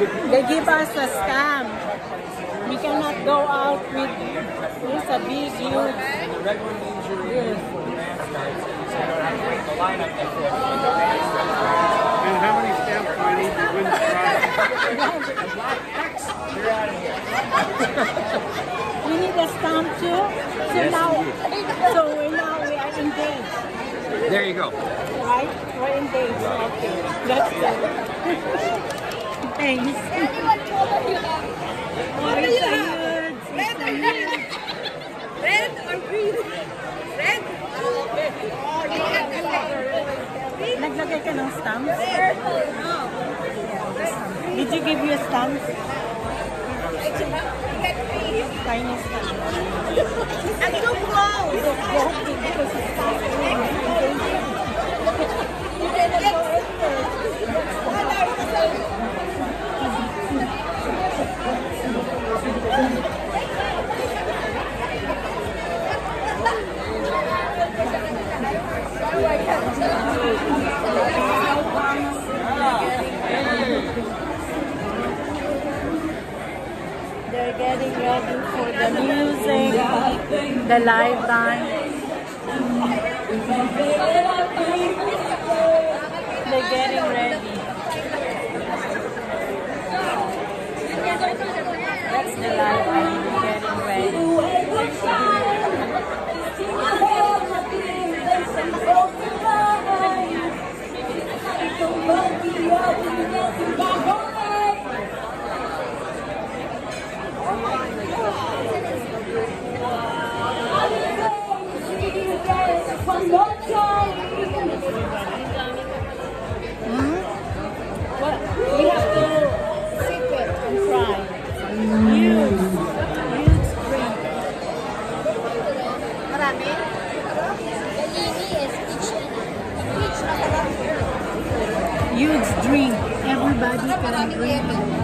They give us a stamp. We cannot go out with this a big. The regular means you're beautiful so you don't have to wait the line up there. And how many stamps do I need to win the prize? You're out of here. We need a stamp too. So now, so we now we are engaged, There you go. right? We're engaged. Okay, that's good. Thanks. What do you have? Red or green? Red or green? Red? You have the. Naglagay ka ng stamps? No. Did you give you a stamp? Tiny stamp. I'm too close. Because it's getting ready for the music, the live band. They're getting ready. That's the live band getting ready. What? We have to sip it and try. Huge, huge drink. Marami? Galini is peach. Peach na pala. Huge drink. Everybody can drink.